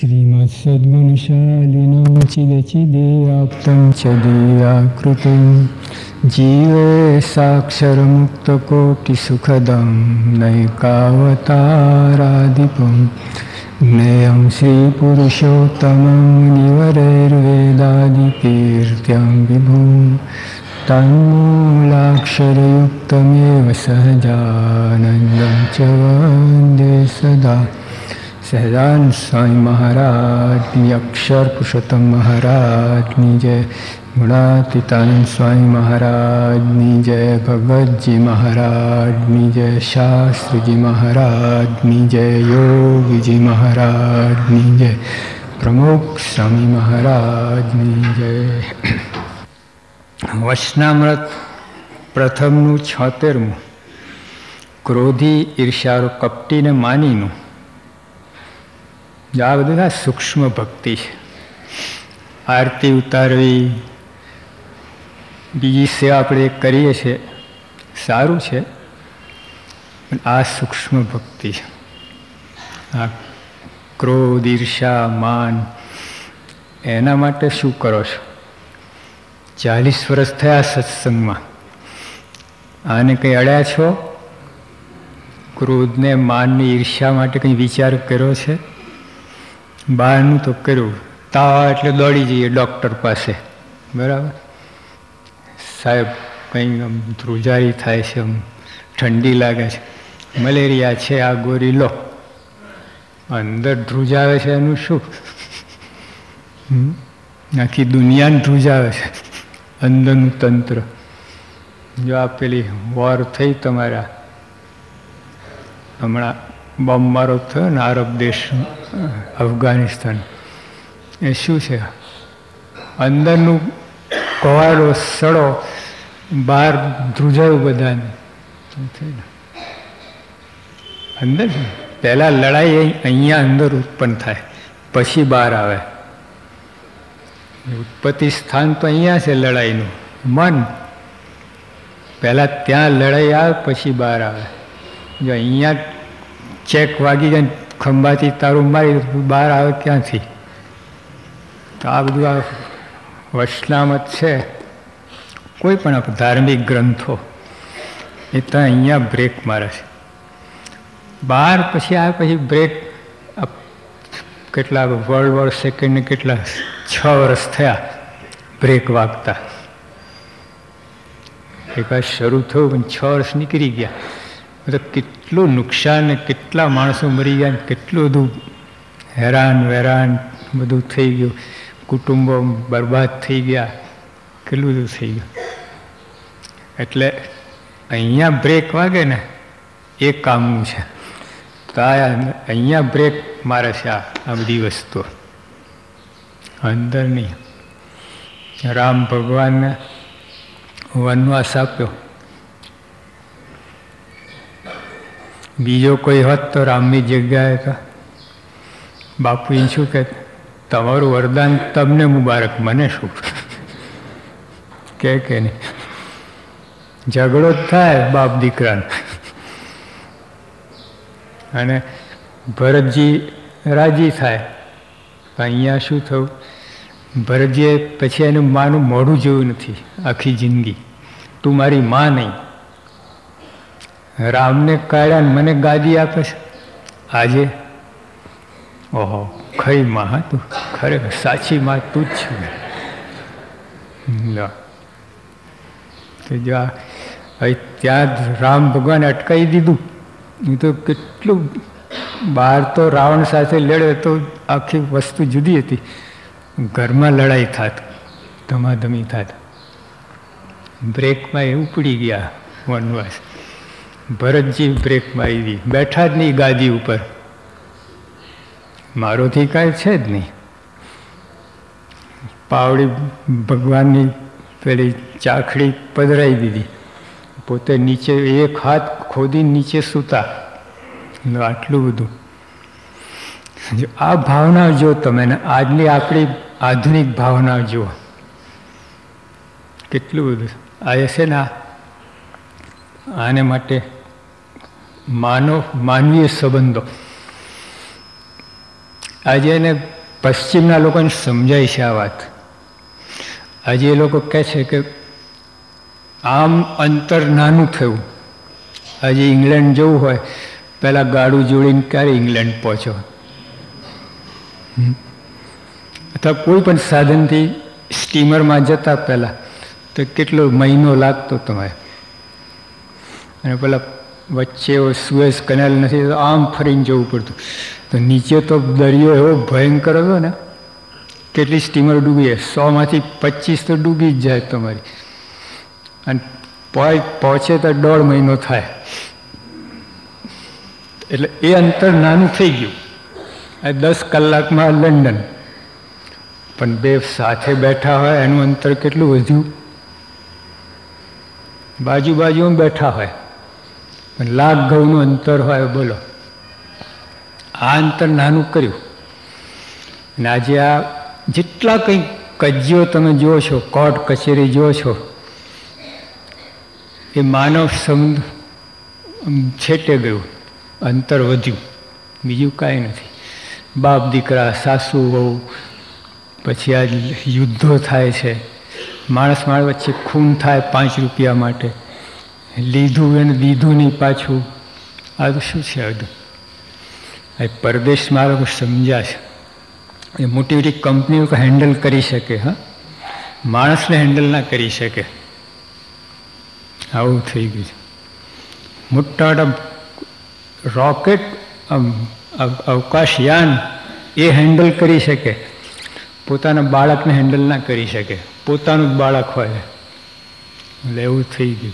श्रीमत्सद्गुणशालिनं चिदचिदेयाप्तं च देयाकृतिं जीवे साक्षरमुक्तकोटिसुखदं नैकावतारादिपं ज्ञेयं श्रीपुरुषोत्तमं निवरैर्वेदादिकीर्त्यं विभुं तन्मूलाक्षरयुक्तमेव सहजानन्दं च वन्दे सदा સહજાન સાંઈ મહારાજની અક્ષર પુરુષોત્તમ મહારાજની જય ગુણાતીતાનંદ સ્વામી મહારાજની જય ભગવતજી મહારાજની જય શાસ્ત્રીજી મહારાજની જય યોગીજી મહારાજની જય પ્રમુખ સ્વામી મહારાજની જય વચનામૃત પ્રથમનું છોતેરમું ક્રોધી ઈર્ષારો કપટીને માનીનું આ બધું આ સૂક્ષ્મ ભક્તિ છે આરતી ઉતારવી, બીજી સેવા આપણે કરીએ છીએ, સારું છે, પણ આ સૂક્ષ્મ ભક્તિ છે આ ક્રોધ ઈર્ષા માન એના માટે શું કરો છો? ચાલીસ વર્ષ થયા સત્સંગમાં. આને કંઈ અડ્યા છો? ક્રોધને માનની ઈર્ષા માટે કંઈ વિચાર કર્યો છે? બહારનું તો કર્યું. તાવ એટલે દોડી જઈએ ડૉક્ટર પાસે. બરાબર? સાહેબ, કંઈ આમ ધ્રુજારી થાય છે, આમ ઠંડી લાગે છે. મલેરિયા છે, આ ગોરી લો. અંદર ધ્રુજાવે છે એનું શું? આખી દુનિયાને ધ્રુજાવે છે. અંદરનું તંત્ર. જો આ પેલી વોર થઈ તમારા. હમણાં બોમ્બ મારો થયો ને આરબ દેશ, અફઘાનિસ્તાન. એ શું છે? અંદરનું કોવાડો સડો, બહાર ધ્રુજાયું બધાને. અંદર પહેલાં લડાઈ અહીંયા અંદર ઉત્પન્ન થાય, પછી બહાર આવે. ઉત્પત્તિ સ્થાન તો અહીંયા છે લડાઈનું, મન. પહેલાં ત્યાં લડાઈ આવે, પછી બહાર આવે. જો અહીંયા ચેક વાગી જાય ખંભાથી તારું મારી બહાર આવે ક્યાંથી? તો આ બધું આ વચનામત છે. કોઈ પણ ધાર્મિક ગ્રંથો, એ તો અહીંયા બ્રેક મારે છે. બહાર પછી આ પછી બ્રેક કેટલા વર્લ્ડ વોર સેકન્ડને કેટલા છ વર્ષ થયા બ્રેક વાગતા. એક વાર શરૂ થયું પણ છ વર્ષ નીકળી ગયા. મતલબ કેટલું નુકસાન કેટલા માણસો મરી ગયા કેટલું બધું હેરાન વેરાન બધું થઈ ગયું. કુટુંબો બરબાદ થઈ ગયા. કેટલું બધું થઈ ગયું. એટલે અહીંયા બ્રેક વાગે ને એ કામનું છે. તો અહીંયા બ્રેક મારે છે આ બધી વસ્તુઓ અંદર નહીં. રામ ભગવાનને વનવાસ આપ્યો. બીજો કોઈ હોત તો રામની જગ્યાએ તો. બાપુએ શું કે તમારું વરદાન તમને મુબારક, મને શું? કે કે નહીં? ઝઘડો જ થાય બાપ દીકરાને. અને ભરતજી રાજી થાય. અહીંયા શું થયું? ભરતજીએ પછી એનું માનું મોઢું જોયું નથી, આખી જિંદગી. તું મારી માં નહીં. રામને કાઢ્યા ને મને ગાદી આપે છે. આજે? ઓહો ખઈ માં, હા તું ખરેખર સાચી માં તું જ છું. તો જો ત્યાં રામ ભગવાને અટકાવી દીધું. એ તો કેટલું બહાર તો રાવણ સાથે લડે તો આખી વસ્તુ જુદી હતી. ઘરમાં લડાઈ થાત, ધમાધમી થાત. બ્રેકમાં એ ઉપડી ગયા વનવાસ. ભરતજી બ્રેકમાં આવી. બેઠા જ નહીં ગાદી ઉપર. મારોથી કાંઈ છે જ નહીં. પાવડી ભગવાનની પેલી ચાખડી પધરાઈ દીધી. પોતે નીચે એક હાથ ખોદી નીચે સૂતા. આટલું બધું. આ ભાવના જો તમે ને આજની આપણી આધુનિક ભાવના જુઓ. કેટલું બધું. આ છે ને આને માટે માનવ માનવીય સંબંધો. આજે એને પશ્ચિમના લોકોને સમજાય છે આ વાત. આજે એ લોકો કહે છે કે આમ અંતર નાનું થયું. આજે ઇંગ્લેન્ડ જવું હોય, પહેલાં ગાડું જોડીને ક્યારે ઇંગ્લેન્ડ પહોંચો અથવા કોઈ પણ સાધનથી સ્ટીમરમાં જતા પહેલાં, તો કેટલો મહિનો લાગતો તમારે? અને પેલા વચ્ચે સુએઝ કેનાલ નથી, તો આમ ફરીને જવું પડતું. તો નીચે તો દરિયો એવો ભયંકર હતો ને, કેટલી સ્ટીમર ડૂબી જાય. સોમાંથી પચીસ તો ડૂબી જ જાય તમારી. અને પહોંચે તો દોઢ મહિનો થાય. એટલે એ અંતર નાનું થઈ ગયું. આ દસ કલાકમાં લંડન. પણ બે સાથે બેઠા હોય, એનું અંતર કેટલું વધ્યું? બાજુ બાજુમાં બેઠા હોય. પણ લાખ ઘઉંનું અંતર હોય બોલો. આ અંતર નાનું કર્યું. અને આજે આ જેટલા કંઈ કજ્જીઓ તમે જુઓ છો, કોર્ટ કચેરી જુઓ છો, એ માનવ સંબંધ છેટે ગયું, અંતર વધ્યું. બીજું કાંઈ નથી. બાપ, દીકરા, સાસુ, વહુ, પછી આ યુદ્ધો થાય છે. માણસ માણસ વચ્ચે ખૂન થાય પાંચ રૂપિયા માટે. લીધું એને દીધું નહીં પાછું. આ તો શું છે આ એ પરદેશમાં લોકો સમજ્યા છે એ મોટી મોટી કંપનીઓ હેન્ડલ કરી શકે, હા? માણસને હેન્ડલ ના કરી શકે. આવું થઈ ગયું છે. મોટા મોટા રોકેટ અવકાશયાન એ હેન્ડલ કરી શકે. પોતાના બાળકને હેન્ડલ ના કરી શકે. પોતાનું જ બાળક હોય. એટલે એવું થઈ ગયું.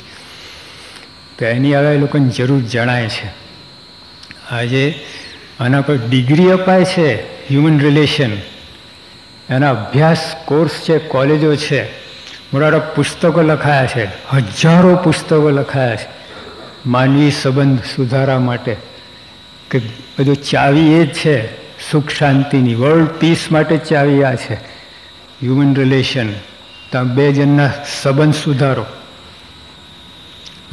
તો એની હવે એ લોકોની જરૂર જણાય છે. આજે આના પર ડિગ્રી અપાય છે હ્યુમન રિલેશન. એના અભ્યાસ કોર્સ છે, કોલેજો છે મોટા પુસ્તકો લખાયા છે, હજારો પુસ્તકો લખાયા છે. માનવી સંબંધ સુધારા માટે કે બધું ચાવી એ જ છે, સુખ શાંતિની વર્લ્ડ પીસ માટે ચાવી આ છે. Human relation. ત્યાં બે જણના સંબંધ સુધારો.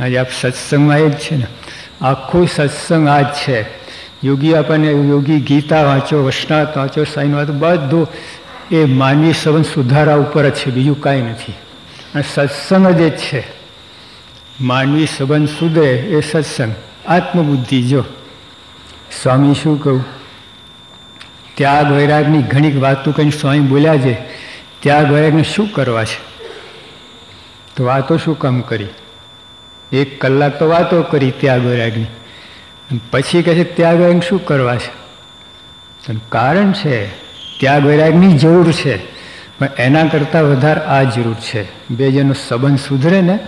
આજે આપ સત્સંગમાં એ જ છે ને. આખું સત્સંગ આ જ છે. યોગી આપણને યોગી ગીતા વાંચો, વૈષ્ણવ વાંચો, સાઈન વાંચો, બધું એ માનવી સંબંધ સુધારા ઉપર જ છે, બીજું કાંઈ નથી. અને સત્સંગ જ છે. માનવી સંબંધ સુધરે એ સત્સંગ. આત્મબુદ્ધિ જો. સ્વામી શું કહું ત્યાગ વૈરાગની ઘણી વાતો કંઈ સ્વામી બોલ્યા છે. ત્યાગ વૈરાગને શું કરવા છે? તો વાતો શું કામ કરી? એક કલાક તો વાતો કરી ત્યાગ વૈરાગની પછી કહે છે, ત્યાગ વૈરાગ શું કરવા છે? કારણ છે, ત્યાગ વૈરાગની જરૂર છે, પણ એના કરતાં વધારે આ જરૂર છે. બે જેનો સંબંધ સુધરે ને,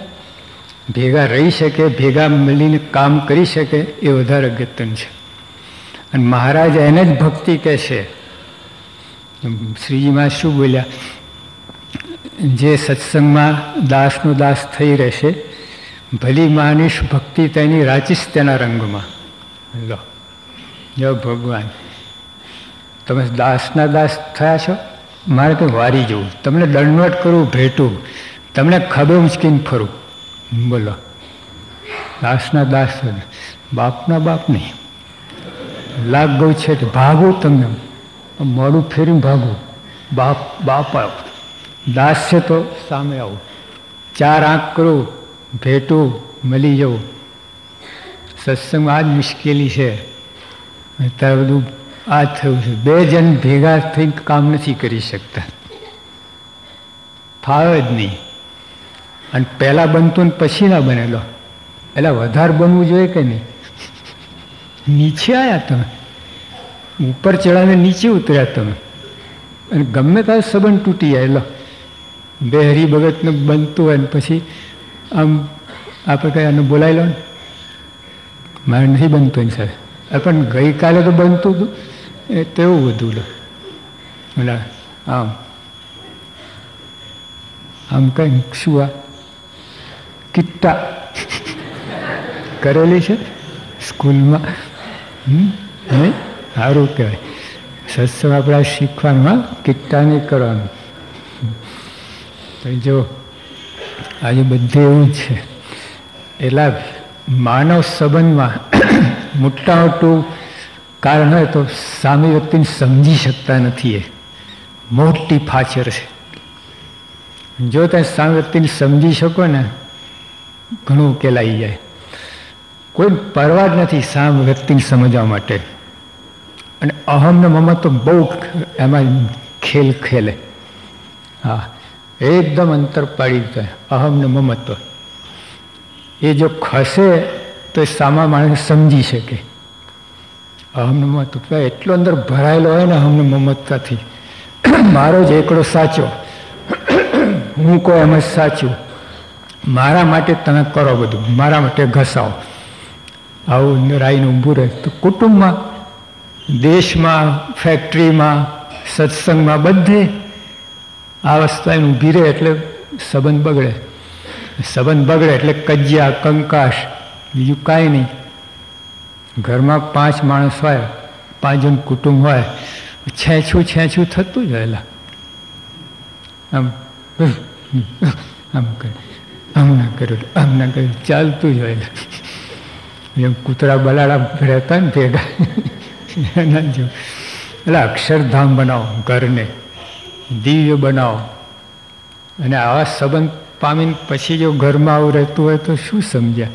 ભેગા રહી શકે, ભેગા મળીને કામ કરી શકે, એ વધારે અગત્યનું છે. અને મહારાજ એને જ ભક્તિ કહે છે. શ્રીજીમાં શું બોલ્યા? જે સત્સંગમાં દાસનો દાસ થઈ રહેશે ભલી માનીશ ભક્તિ તેની રાચીશ તેના રંગમાં. લો જો ભગવાન. તમે દાસના દાસ થયા છો? મારે તો વારી જવું. તમને દંડવટ કરવું ભેટું. તમને ખભે ઉંચકીને ફરું. બોલો. દાસના દાસ બાપના બાપ નહીં. લાગ ગયું છે તો ભાગો તમને. મોડું ફેરીને ભાગવું બાપ બાપ આવો. દાસ છે તો સામે આવું. ચાર આંખ કરું. ભેટું મળી જવું. સત્સંગમાં આ જ મુશ્કેલી છે. અત્યારે બધું આ થયું છે. બે જણ ભેગા થઈને કામ નથી કરી શકતા. ફાવે જ નહીં. અને પહેલાં બનતું ને પછી ના બનેલો. એટલે વધારે બનવું જોઈએ કે નહીં? નીચે આવ્યા તમે. ઉપર ચડાવીને નીચે ઉતર્યા તમે. અને ગમે ત્યારે સંબંધ તૂટી જાય. લો. બે હરિભગતને બનતું હોય ને પછી આમ આપણે કઈ આને બોલાવી લો ને? મારે નહીં બનતું એની સાથે. પણ ગઈકાલે તો બનતું હતું. એ તેવું બધું લો. એટલે આમ. આમ કઈ શું આ? કિટ્ટા. કરેલી છે? સ્કૂલમાં? નહીં સારું કહેવાય. સત્સંગ આપણે શીખવાનું કિટ્ટા નહીં કરવાનું. જો આજે બધે એવું છે. એટલે માનવ સંબંધમાં મોટા મોટું કારણ હોય તો સામે વ્યક્તિને સમજી શકતા નથી એ. મોટી ફાચર છે. જો તમે સામે વ્યક્તિને સમજી શકો ને, ઘણું ઉકેલાઈ જાય. કોઈ પરવા જ નથી સામ વ્યક્તિને સમજવા માટે. અને અહમને મમત તો બહુ એમાં ખેલ ખેલે. હા. એકદમ અંતર પાડી દે અહમને મમત્વ. એ જો ખસે તો એ સામા માણસ સમજી શકે. અહમ ને મમત્વ. એટલો અંદર ભરાયેલો હોય ને અહમને મમત્વથી મારો જ એકડો સાચો. હું કહું એમ જ સાચું. મારા માટે તમે કરો બધું. મારા માટે ઘસાવો. આવું અંદર આવીને ઊભું રહે. તો કુટુંબમાં, દેશમાં ફેક્ટરીમાં સત્સંગમાં બધે આ વસ્તુ એને ઊભી રહે એટલે સંબંધ બગડે. સંબંધ બગડે એટલે કજિયા કંકાશ બીજું કાંઈ નહીં. ઘરમાં પાંચ માણસ હોય પાંચ જણ કુટુંબ હોય, છેછું છેછું થતું જ રહેલા આમ આમ કરે, આમ ના કર્યું આમ ના કર્યું ચાલતું જ હોય એમ કૂતરા બલાડા રહેતા ને ભેગા એના જો એટલે અક્ષરધામ બનાવો ઘરને. દિવ્ય બનાવો. અને આવા સંબંધ પામીને પછી જો ઘરમાં આવું રહેતું હોય તો શું સમજ્યા?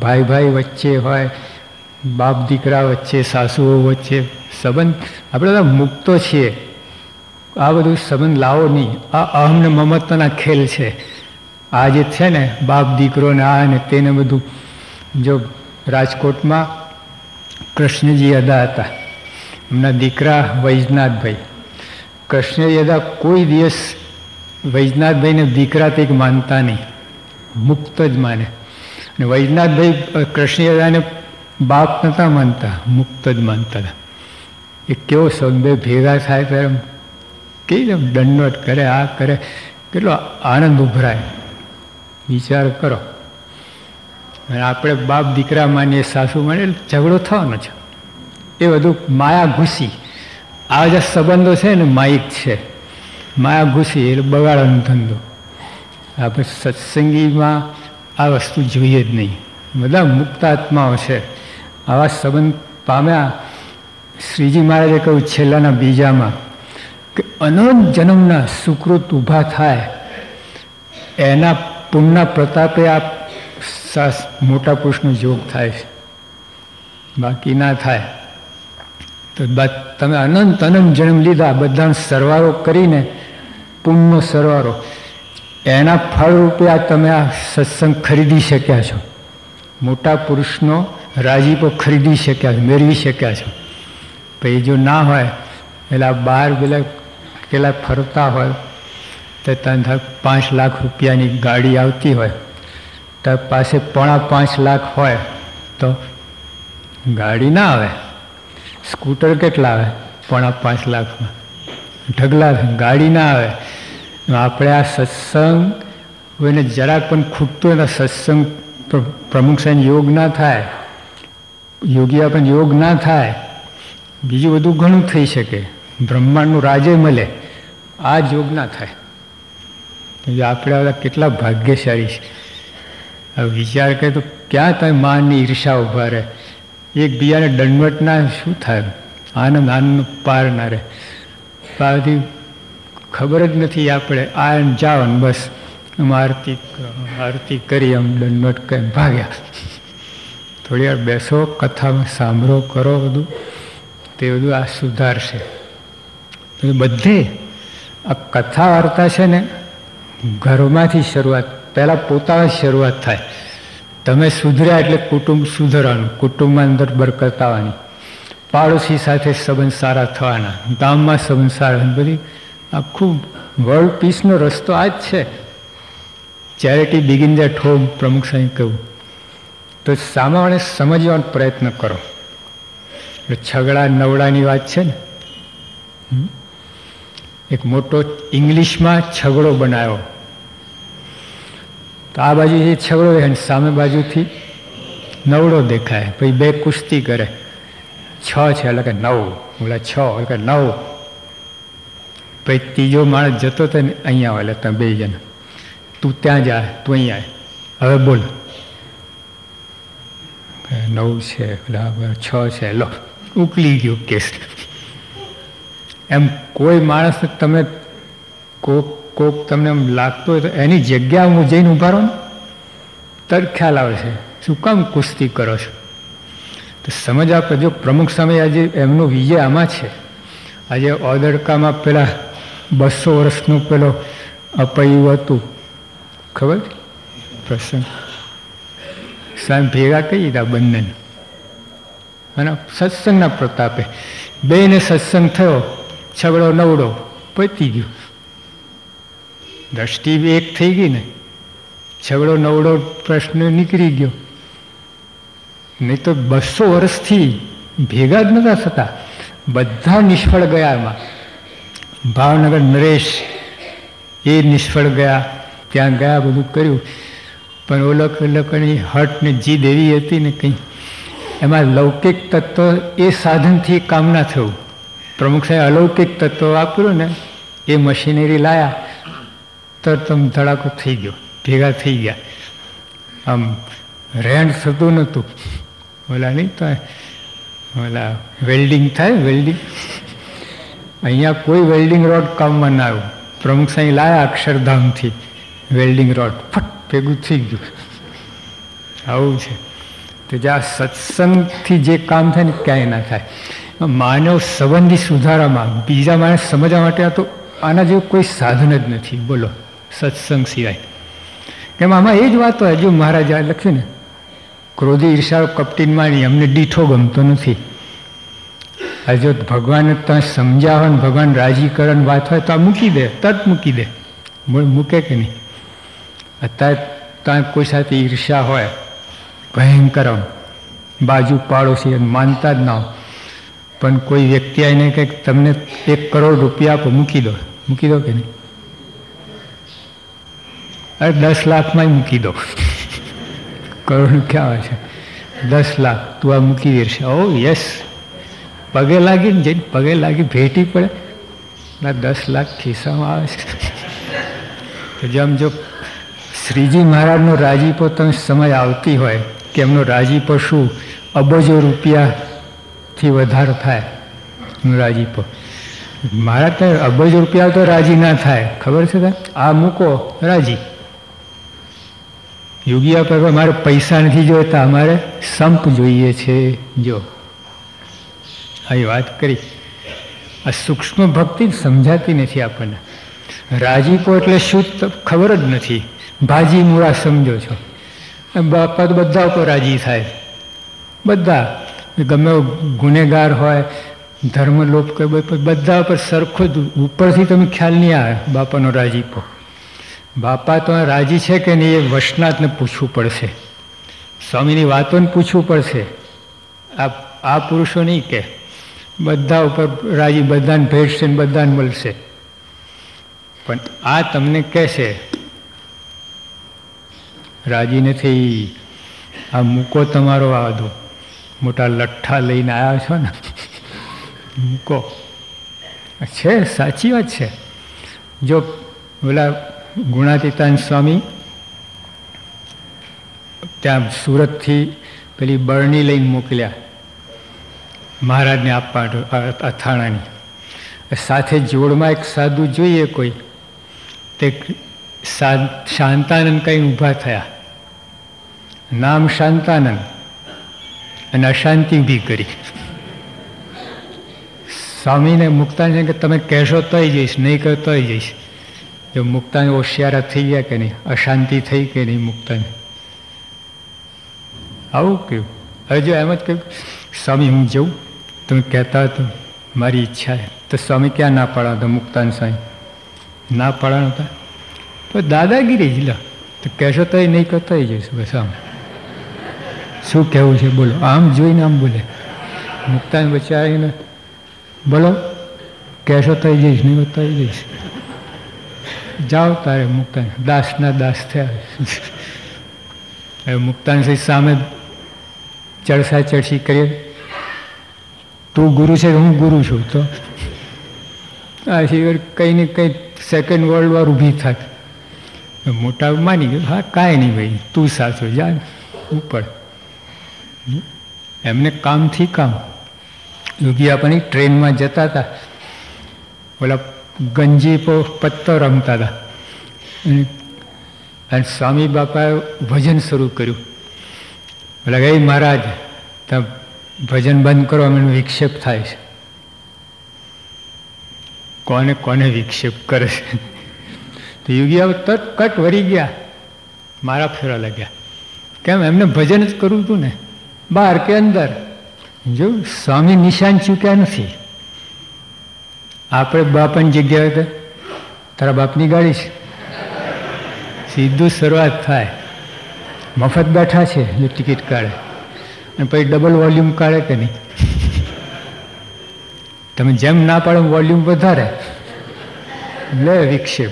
ભાઈ ભાઈ વચ્ચે હોય, બાપ દીકરા વચ્ચે, સાસુઓ વચ્ચે સંબંધ આપણે બધા મુક્તો છીએ. આ બધું સંબંધ લાવો નહીં. આ અહમને મમત્વના ખેલ છે. આ જે છે ને બાપ દીકરો ને આ ને તેને બધું, જો રાજકોટમાં કૃષ્ણજી અદા હતા. એમના દીકરા વૈજનાથભાઈ. કૃષ્ણ યદા કોઈ દિવસ વૈજનાથભાઈને દીકરા તે માનતા નહીં, મુક્ત જ માને. અને વૈજનાથભાઈ કૃષ્ણ અદાને બાપ નહોતા માનતા, મુક્ત જ માનતા હતા. એ કેવો સંબંધ ભેગા થાય ત્યારે કેવી દંડવટ કરે, આ કરે, કેટલો આનંદ ઉભરાય વિચાર કરો. અને આપણે બાપ દીકરા માનીએ, સાસુ માને ઝઘડો થવાનો છે. એ બધું માયા ઘૂસી. આ જે સંબંધો છે ને માઇક છે. માયા ઘૂસી એટલે બગાડવાનો ધંધો. આપણે સત્સંગીમાં આ વસ્તુ જોઈએ જ નહીં. બધા મુક્તાત્માઓ છે. આવા સંબંધ પામ્યા શ્રીજી મહારાજે કહ્યું છેલ્લાના બીજામાં કે અનંત જન્મના સુકૃત ઊભા થાય. એના પુણ્યના પ્રતાપે આ મોટા પુરુષનો જોગ થાય છે. બાકી ના થાય. તો તમે અનંત અનંત જન્મ લીધા, બધાનો સરવારો કરીને, પુણ્યનો સરવારો. એના ફળ આ તમે આ સત્સંગ ખરીદી શક્યા છો. મોટા પુરુષનો રાજીપો ખરીદી શક્યા છો, મેળવી શક્યા છો. પછી જો ના હોય, એટલે આ બહાર પેલા પેલા ફરતા હોય, તો ત્યાં પાંચ લાખ રૂપિયાની ગાડી આવતી હોય. તો પાસે પોણા પાંચ લાખ હોય, તો ગાડી ના આવે. સ્કૂટર કેટલા આવે? પોણા પાંચ લાખમાં. ઢગલા ગાડી ના આવે. આપણે આ સત્સંગ કોઈને જરાક પણ ખૂટતું એના સત્સંગ પ્રમુખ સાહેબ યોગ ના થાય. યોગી પણ યોગ ના થાય. બીજું બધું ઘણું થઈ શકે. બ્રહ્માંડનું રાજે મળે. આ યોગ ના થાય. આપણે કેટલા ભાગ્યશાળી છે. વિચાર કરે તો ક્યાં તમે માનની ઈર્ષા ઊભા રહે? એકબીજાને દંડવટના શું થાય? આનંદ આનંદ પાર ના રહે. બધી ખબર જ નથી આપણે. આ એમ જાઓ ને બસ. આમ આરતી આરતી કરી આમ દંડવટ કરી ભાગ્યા. થોડી વાર બેસો, કથામાં સાંભળો, કરો બધું. તે બધું આ સુધારશે. બધે આ કથા વાર્તા છે ને, ઘરમાંથી શરૂઆત, પહેલાં પોતાની શરૂઆત થાય. તમે સુધર્યા એટલે કુટુંબ સુધરવાનું, કુટુંબમાં અંદર બરકત આવવાની પાડોશી સાથે સંબંધ સારા થવાના, ગામમાં સંબંધ સારા બધી આખું વર્લ્ડ પીસનો રસ્તો આ જ છે. ચેરિટી બિગિન દેટ ઠોમ પ્રમુખ સાહેબ કહ્યું. તો સામાવાળે સમજવાનો પ્રયત્ન કરો. છગડા નવડાની વાત છે ને? એક મોટો ઇંગ્લિશમાં છગડો બનાવ્યો. તો આ બાજુ જે છગડો દેખાય સામે બાજુથી નવડો દેખાય. પછી બે કુસ્તી કરે. છ છે, એટલે કે નવ. ઓલા છ, એટલે કે નવ. પછી ત્રીજો માણસ જતો હતો ને અહીંયા આવે, એટલે તમે બે જણા. તું ત્યાં જા, તું અહીંયા હવે બોલ. નવ છે છ છે. લો, ઉકલી ગયો કેસ. એમ કોઈ માણસ, તમે કોક કોક તમને લાગતો હોય તો એની જગ્યા હું જઈને ઊભા રહો તર ખ્યાલ આવે છે. શું કામ કુસ્તી કરો છો? તો સમજ આપે, જો પ્રમુખ સમય આજે એમનો વિજય આમાં છે. આજે ઓદડકામાં પેલા બસો વર્ષનું પેલો અપયું હતું. ખબર? પ્રસંગ. સાહેબ ભેગા કહી દીધા બંનેને. અને સત્સંગના પ્રતાપે. બેને સત્સંગ થયો, છગડો નવડો, પતી ગયું. દ્રષ્ટિ એક થઈ ગઈ ને. છગડો નવડો પ્રશ્ન નીકળી ગયો. નહીં તો બસો વર્ષથી ભેગા જ નતા થતા. બધા નિષ્ફળ ગયા એમાં. ભાવનગર નરેશ એ નિષ્ફળ ગયા. ત્યાં ગયા બધું કર્યું. પણ ઓલક લોકોની હટ ને જીદ એવી હતી ને કંઈ. એમાં લૌકિક તત્વ એ સાધનથી કામ ના થયું. પ્રમુખ સાહેબ અલૌકિક તત્વ વાપર્યું ને, એ મશીનરી લાયા. તો તમ ધડાકો થઈ ગયો, ભેગા થઈ ગયા. આમ રહેણ થતું નહોતું. ઓલા નહીં તો ઓલા વેલ્ડિંગ થાય, વેલ્ડિંગ. અહીંયા કોઈ વેલ્ડિંગ રોડ કામમાં ના આવ્યું. પ્રમુખ સાંઈ લાયા અક્ષરધામથી, વેલ્ડિંગ રોડ. ફટ, ભેગું થઈ ગયું. આવું છે. તો જે આ સત્સંગથી જે કામ થાય ને ક્યાંય ના થાય. માનવ સંબંધી સુધારામાં બીજા માણસ સમજવા માટે આ તો આના જેવું કોઈ સાધન જ નથી. બોલો. સત્સંગ સિવાય. કેમ આમાં એ જ વાત હોય હજુ મહારાજ લખ્યું ને, ક્રોધી ઈર્ષા કપટીન માની અમને દીઠો ગમતો નથી. આ જો ભગવાનને સમજાવો ને ભગવાન રાજી કરવાની વાત હોય તો આ મૂકી દે તત મૂકી દે. મૂકે કે નહીં? અત્યારે ત્યાં કોઈ સાથે ઈર્ષા હોય, ભયંકર બાજુ પાડોશી માનતા જ ના હોય. પણ કોઈ વ્યક્તિ આવીને કંઈક તમને એક કરોડ રૂપિયા આપો, મૂકી દો. મૂકી દો કે નહીં? અરે દસ લાખમાં મૂકી દો. કરોડ ક્યાં આવે છે? દસ લાખ તું આ મૂકી દેશે. Oh, yes. પગે લાગીને જઈને પગે લાગી ભેટી પડે. ના, દસ લાખ ખિસ્સામાં આવે છે. તો જેમ જો શ્રીજી મહારાજનો રાજીપો તમે સમય આવતી હોય કે એમનો રાજીપો શું? અબજો રૂપિયાથી વધારે થાય રાજીપો. મારા તો અબજો રૂપિયા તો રાજી ના થાય. ખબર છે આ મૂકો, રાજી. યોગીયા પર અમારે પૈસા નથી જોઈતા, અમારે સંપ જોઈએ છે. જો આવી વાત કરી. આ સૂક્ષ્મ ભક્તિ જ સમજાતી નથી આપણને. રાજીપો એટલે શું ખબર જ નથી. ભાજી મૂળા સમજો છો. બાપા તો બધા ઉપર રાજી થાય. બધા. ગમે ગુનેગાર હોય ધર્મ લોપ બધા ઉપર સરખો જ ઉપરથી તમે ખ્યાલ નહીં આવે બાપાનો રાજીપો. બાપા તો રાજી છે કે નહીં એ વશનાથને પૂછવું પડશે. સ્વામીની વાતોને પૂછવું પડશે. આ આ પુરુષો નહીં કે. બધા ઉપર રાજી, બધાને ભેટશે ને બધાને મળશે. પણ આ તમને કહેશે રાજી નથી આ મૂકો તમારો આધો મોટા લઠ્ઠા લઈને આવ્યા છો ને. મૂકો. છે, સાચી વાત છે. જો, ઓલા ગુણાતીતાન સ્વામી, ત્યાં સુરતથી પેલી બરણી લઈને મોકલ્યા મહારાજને આપવા અથાણાની. સાથે જોડમાં એક સાધુ જોઈએ કોઈ, તે શાંતાનંદ કંઈ ઊભા થયા. નામ શાંતાનંદ અને અશાંતિ ઊભી કરી. સ્વામીને મુક્તાન કે તમે કહેશો તોય જઈશ, નહીં કહો તોય જઈશ. જો મુક્તાને હોશિયારા થઈ ગયા કે નહીં? અશાંતિ થઈ કે નહીં મુક્તાને? આવું કહ્યું. હવે જો એમ જ કહ્યું, સ્વામી, હું જઉં. તમે કહેતા હતો મારી ઈચ્છા છે. તો સ્વામી ક્યાં ના પાડા હતા મુક્તાન સ્વામી ના પાડા હતા તો દાદાગીરી જ લો. તો કહેશો તો નહીં કરતો જઈશું બસ આમ. શું કહેવું છે? બોલો. આમ જોઈને આમ બોલે. મુક્તાન બચાવીને બોલો. કહેશો તો જઈશ, નહીં કરતા જઈશ. જાઓ તારે મુક્તાન દાસના દાસ થયા હવે મુક્તાન સામે ચડસા ચડસી કરીએ. તું ગુરુ છે, હું ગુરુ છું તો. આ સિવાય કંઈ ને કંઈ સેકન્ડ વર્લ્ડ વોર ઊભી થાય. મોટા માની ગયો, હા, કાંઈ નહીં ભાઈ, તું સાચો, જા, ઉપર. એમને કામથી કામ. યોગી આપણી ટ્રેનમાં જતા હતા. ઓલા ગંજી પત્તો રમતા હતા. અને સ્વામી બાપાએ ભજન શરૂ કર્યું. ગઈ મહારાજ, તમે ભજન બંધ કરો, અમે વિક્ષેપ થાય છે. કોને કોને વિક્ષેપ કરે છે? તો યોગી તરત કટ વરી ગયા. મારા ફેરા લાગ્યા. કેમ? એમને ભજન જ કરવું હતું ને. બહાર કે અંદર. જો સ્વામી નિશાન ચૂક્યા નથી. આપણે બાપાની જગ્યાએ તો તારા બાપની ગાડી છે. સીધું શરૂઆત થાય. મફત બેઠા છે જો ટિકિટ કાઢે. અને પછી ડબલ વોલ્યુમ કાઢે કે નહીં? તમે જેમ ના પાડો વોલ્યુમ વધારે. લે વિક્ષેપ.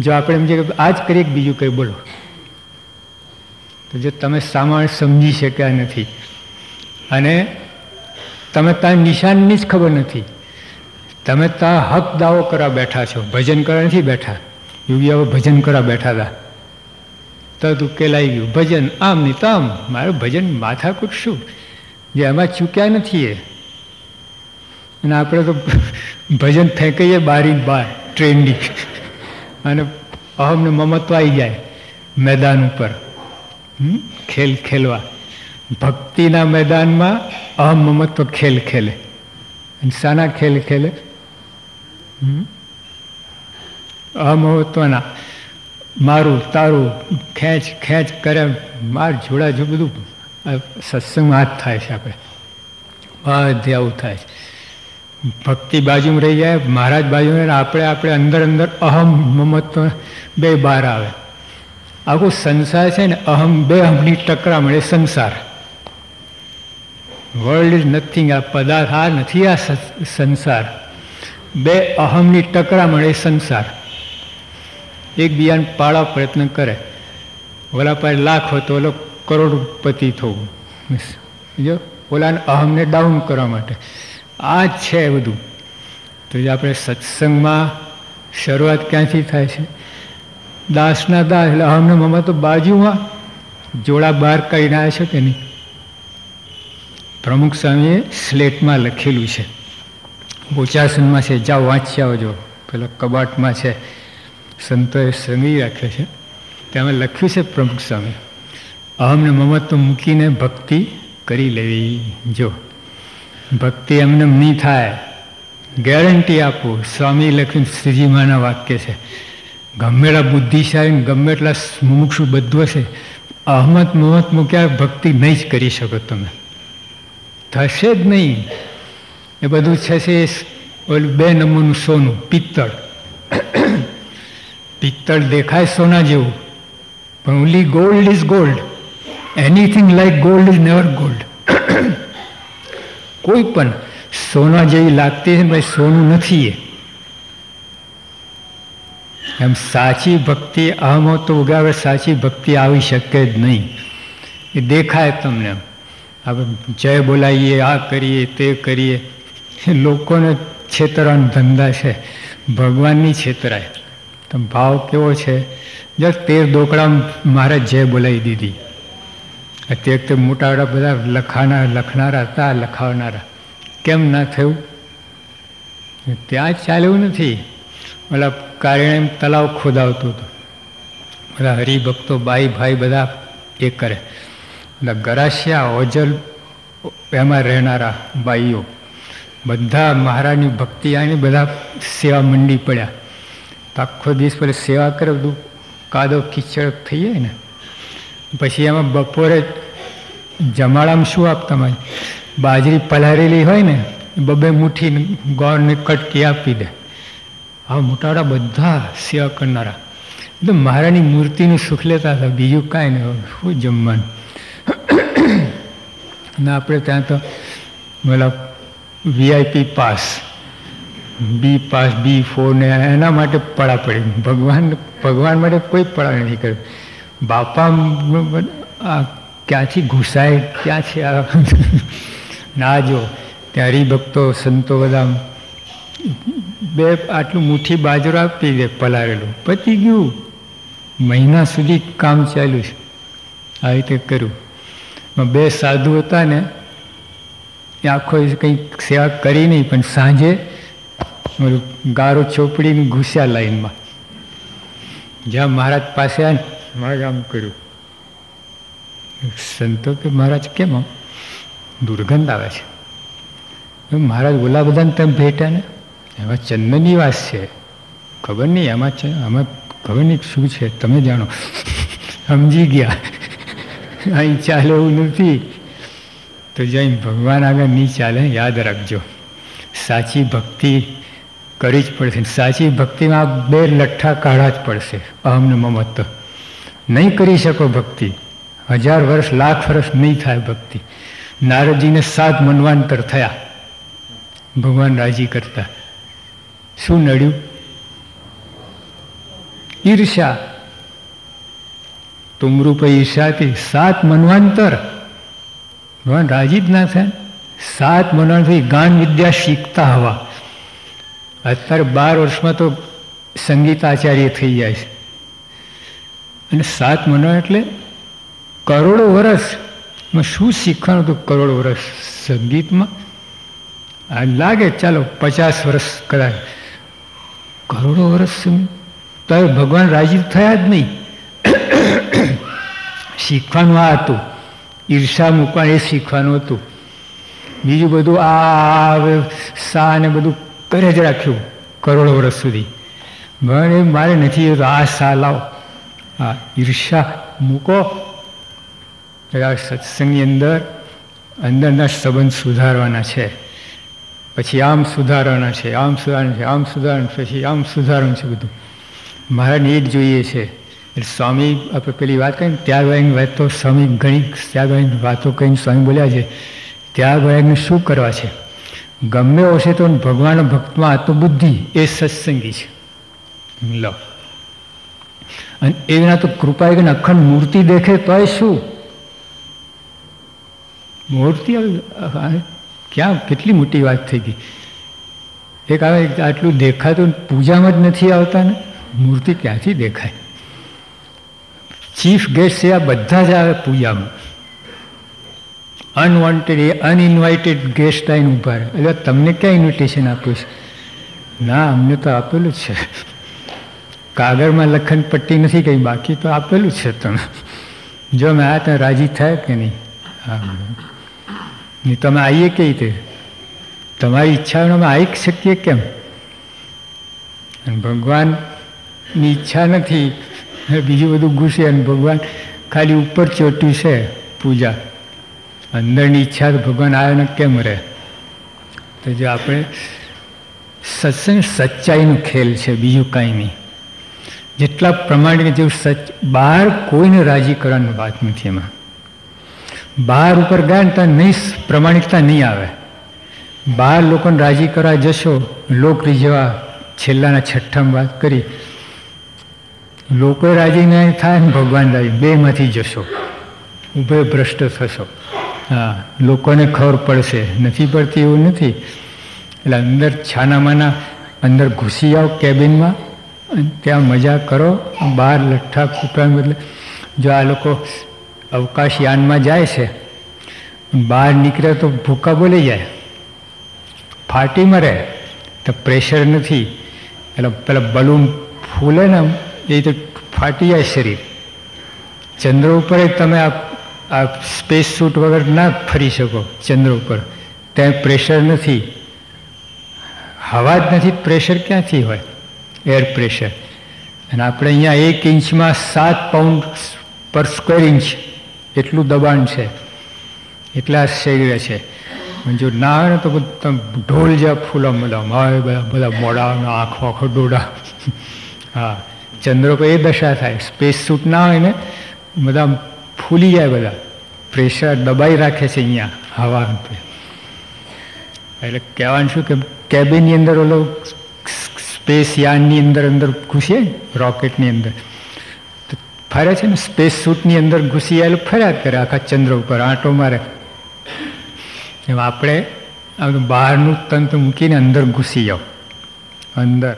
જો આપણે એમ છે કે આ જ કરીએ બીજું કંઈ બોલો. તો જો તમે સામાન સમજી શક્યા નથી. અને તમે ત્યાં નિશાનની જ ખબર નથી. તમે ત્યાં હક દાવો કરવા બેઠા છો, ભજન કરવા નથી બેઠા. યોગી હવે ભજન કરવા બેઠા હતા. તું ઉકેલાઈ ગયું, ભજન, આમ નહીં તો આમ મારું ભજન માથાકૂટ શું? જે એમાં ચૂક્યા નથી એ. અને આપણે તો ભજન ફેંકીએ બારી બાર ટ્રેન્ડી અને અહમને મમત્વ આવી જાય મેદાન ઉપર. ખેલ ખેલવા. ભક્તિના મેદાનમાં અહમ મમત્વ ખેલ ખેલે. અને શાના ખેલ ખેલે. અમહત્વના મારું, તારું, ખેંચ ખેંચ કરે, માર જોડા જો બધું સત્સંગમાં હાથ થાય છે આપણે. બધે આવું થાય છે. ભક્તિ બાજુમાં રહી જાય, મહારાજ બાજુમાં આપણે આપણે અંદર અંદર અહમ મમત્વ બે બહાર આવે. આખો સંસાર છે ને, અહમ બે અહમની ટકરા મળે, સંસાર. વર્લ્ડ ઇઝ નથિંગ આ પદાર્થ આ નથી, આ સંસાર. બે અહમની ટકરામણ એ સંસાર. એકબીજાને પાળવા પ્રયત્ન કરે. ઓલા પાસે લાખ હોય તો ઓલો કરોડપતિ થવું. જો ઓલાને અહમને ડાઉન કરવા માટે. આ જ છે બધું. તો જે આપણે સત્સંગમાં શરૂઆત ક્યાંથી થાય છે? દાસના દાસ એટલે અહમને મમા તો બાજુમાં જોડા બહાર કાઢીને આવ્યા છે કે નહીં? પ્રમુખ સ્વામીએ સ્લેટમાં લખેલું છે. બોચાસનમાં છે, જાઓ, વાંચી આવજો. પેલા કબાટમાં છે, સંતોએ સંગી રાખ્યો છે. તેમાં લખ્યું છે પ્રમુખ સ્વામી, અહમને મમત્વ મૂકીને ભક્તિ કરી લેવી. જો, ભક્તિ એમને નહીં થાય, ગેરંટી આપું. સ્વામી લખ્યું શ્રીજીમાના વાક્ય છે ગમે એટલા બુદ્ધિશાળી ગમે એટલા મુમુક્ષુ બધું હશે અહમદ મમત મૂક્યા ભક્તિ નહીં જ કરી શકો તમે. થશે જ નહીં. એ બધું છે છે ઓલું બે નંબરનું સોનું, પિત્તળ. પિત્તળ દેખાય સોના જેવું, પણ only gold is gold anything like gold is never gold કોઈ પણ સોના જેવી લાગતી છે ભાઈ, સોનું નથી એ. એમ સાચી ભક્તિ અહમો તો ઉગાવે, સાચી ભક્તિ આવી શકે જ નહીં. એ દેખાય તમને. આપણે જય બોલાવીએ, આ કરીએ, તે કરીએ. લોકોને છેતરાનો ધંધા છે. ભગવાનની છેતરાય. તો ભાવ કેવો છે? જક તેર દોકડા મારે જય બોલાવી દીધી. તે વખતે મોટા બધા લખાના, લખનારા હતા, લખાવનારા. કેમ ના થયું? ત્યાં ચાલ્યું નથી. ઓલા કારણે તલાવ ખોદાવતું હતું. બધા હરિભક્તો, બાઈ, ભાઈ બધા એ કરે. એટલે ગરાસિયા, ઓજલ, એમાં રહેનારા બાઈઓ બધા મહારાજની ભક્તિ આવીને બધા સેવા મંડી પડ્યા. તો આખો દિવસ પહેલાં સેવા કરે, બધું કાદો કિચડ થઈ જાય ને. પછી એમાં બપોરે જમાડામાં શું આપતા મારે બાજરી પલારેલી હોય ને બબે મુઠ્ઠી ગોળને કટકી આપી દે. આ મોટાડા બધા સેવા કરનારા. એટલે મહારાની મૂર્તિનું સુખ લેતા હતા, બીજું કાંઈ નહીં શું જમવાનું? ને આપણે ત્યાં તો, મતલબ VIP pass B pass B four ને એના માટે પડા પડી. ભગવાન ભગવાન માટે કોઈ પડા નથી કર્યું. બાપા ક્યાંથી ઘૂસાય, ક્યાં છે આ? ના જો, ત્યાં હરિભક્તો, સંતો બધા બે આટલું મુઠ્ઠી બાજરો આપી દે પલારેલું પતી ગયું. મહિના સુધી કામ ચાલ્યું છે. આવી રીતે કર્યું. બે સાધુ હતા ને આખો કંઈ સેવા કરી નહીં, પણ સાંજે ગારો ચોપડીને ઘૂસ્યા લાઈનમાં. જ્યાં મહારાજ પાસે આ મહારાજ આમ કર્યું. સંતો કે, મહારાજ, કેમ આમ? દુર્ગંધ આવે છે. મહારાજ ઓલા બધાને તમે ભેટ્યા ને? એમાં ચંદનની વાત છે. ખબર નહીં, આમાં આમાં ખબર નહીં શું છે, તમે જાણો. સમજી ગયા. અહીં ચાલે એવું નથી. તો જઈ ભગવાન આગળ નહીં ચાલે, યાદ રાખજો. સાચી ભક્તિ કરી જ પડશે. સાચી ભક્તિમાં બે લઠ્ઠા કાઢવા જ પડશે, અહમને મમત નહીં કરી શકો ભક્તિ. હજાર વર્ષ, લાખ વર્ષ નહીં થાય ભક્તિ. નારદજીને સાત મનવાંતર થયા. ભગવાન રાજી કરતા. શું નડ્યું? ઈર્ષા. તુમરૂપ ઈર્ષાથી સાત મનવાંતર ભગવાન રાજી જ ના થાય સાત મનોથી ગાન વિદ્યા શીખતા હવા. અત્યારે બાર વર્ષમાં તો સંગીત આચાર્ય થઈ જાય છે. અને સાત મનો એટલે કરોડો વર્ષમાં શું શીખવાનું હતું કરોડો વર્ષ? સંગીતમાં? આ લાગે, ચાલો, પચાસ વર્ષ કદાચ. કરોડો વર્ષ તો ભગવાન રાજી થયા જ નહીં. શીખવાનું આ હતું. ઈર્ષા મૂકવા એ શીખવાનું હતું. બીજું બધું આ સા ને બધું કરે જ રાખ્યું કરોડો વર્ષ સુધી. મને મારે નથી આ સા લાવો. આ ઈર્ષા મૂકો. સત્સંગની અંદર અંદરના સંબંધ સુધારવાના છે. પછી આમ સુધારવાના છે, આમ સુધારવાનું છે, આમ સુધારવાનું પછી આમ સુધારવાનું છે બધું. મારાને એ જ જોઈએ છે. એટલે સ્વામી આપણે પેલી વાત કરીને ત્યાગવાયની વાત તો સ્વામી ઘણી ત્યાગવાયની વાતો કહીને સ્વામી બોલ્યા છે, ત્યાર ત્યાગવાયને શું કરવા છે? ગમે હશે તો ભગવાન ભક્તમાં આત્મબુદ્ધિ એ સત્સંગી છે. લો. અને એના તો કૃપા એક અખંડ મૂર્તિ દેખે તોય શું? મૂર્તિ ક્યાં, કેટલી મોટી વાત થઈ ગઈ. એક આવે, આટલું દેખાતું પૂજામાં જ નથી આવતા ને? મૂર્તિ ક્યાંથી દેખાય? ચીફ ગેસ્ટ છે આ બધા જ આવે પૂજામાં. અનવોન્ટેડ એ અનઇન્વાઇટેડ ગેસ્ટ આવીને ઊભા રહે. એટલે તમને ક્યાં ઇન્વિટેશન આપ્યું છે? ના, અમને તો આપેલું જ છે. કાગળમાં લખન પટ્ટી નથી કંઈ, બાકી તો આપેલું છે તમે જો મેં આ ત્યાં રાજી થાય કે નહીં? હા નહીં તમે આવીએ કઈ રીતે? તમારી ઈચ્છા અમે આવી શકીએ કેમ? અને ભગવાનની ઈચ્છા નથી બીજું બધું ઘૂસે અને ભગવાન ખાલી ઉપર ચોટ્યું છે પૂજા. અંદરની ઈચ્છા તો ભગવાન આવે ને કેમ રહે? તો જો આપણે સત્સંગ સચ્ચાઈનો ખેલ છે, બીજું કાંઈ નહીં. જેટલા પ્રમાણિક જેવું સચ બહાર કોઈને રાજી કરવાની વાત નથી એમાં. બહાર ઉપર ગયા ને ત્યાં નહીં, પ્રમાણિકતા નહીં આવે. બહાર લોકોને રાજી કરવા જશો, લોકરી જેવા છેલ્લાના છઠ્ઠામાં વાત કરી લોકો રાજી નહીં થાય ને ભગવાન રાજી, બેમાંથી જશો. ઉભે ભ્રષ્ટ થશો. હા, લોકોને ખબર પડશે. નથી પડતી એવું નથી. એટલે અંદર છાનામાના અંદર ઘૂસી આવો કેબિનમાં ત્યાં મજા કરો. બહાર લઠ્ઠા કૂટવાને બદલે જો આ લોકો અવકાશયાનમાં જાય છે, બહાર નીકળે તો ભૂકા બોલી જાય. ફાટી મરે તો પ્રેશર નથી. એટલે પેલા બલૂન ફૂલે ને એ તો ફાટી જાય શરીર. ચંદ્ર ઉપર તમે આ આ સ્પેસ સૂટ વગર ના ફરી શકો ચંદ્ર ઉપર. ત્યાં પ્રેશર નથી. હવા જ નથી પ્રેશર ક્યાંથી હોય? એર પ્રેશર અને આપણે અહીંયા એક ઇંચમાં સાત પાઉન્ડ પર સ્ક્વેર ઇંચ એટલું દબાણ છે. એટલા શરીર છે. જો ના આવે ને તો તમે ઢોલ જ્યાં ફૂલા બધા આવે બધા મોડા આંખો આંખો ડોડા. હા. ચંદ્ર પર એ દશા થાય. સ્પેસ સૂટ ના હોય ને, બધા ફૂલી જાય બધા. પ્રેશર દબાઈ રાખે છે અહીંયા, હવા એટલે કહેવાનું શું કે કેબિનની અંદર ઓલો સ્પેસ યાનની અંદર અંદર ઘૂસીએ રોકેટની અંદર. ફરે છે ને સ્પેસ સૂટની અંદર ઘૂસી આવેલું ફર્યા કરે આખા ચંદ્ર ઉપર, આંટો મારે. એમ આપણે બહારનું તંત્ર મૂકીને અંદર ઘૂસી જાઓ. અંદર.